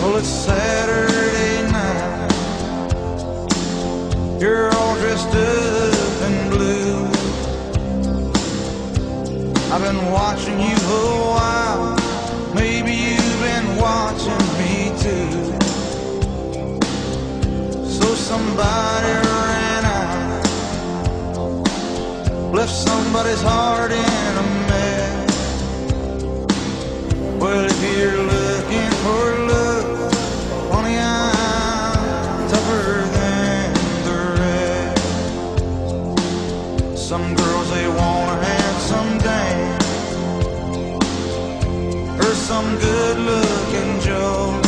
Well, it's Saturday night. You're all dressed up in blue. I've been watching you for a while. Maybe you've been watching me too. So somebody ran out. Left somebody's heart in a mess. Well, if you're looking. Some girls they want a handsome dame, or some good-looking Joe.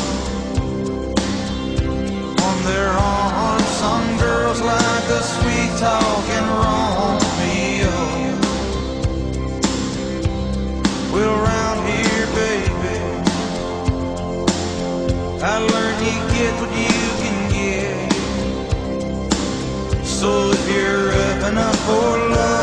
On their arms, some girls like a sweet talking Romeo. Well, round here, baby, I learned you get what you can get. So if you're enough for love.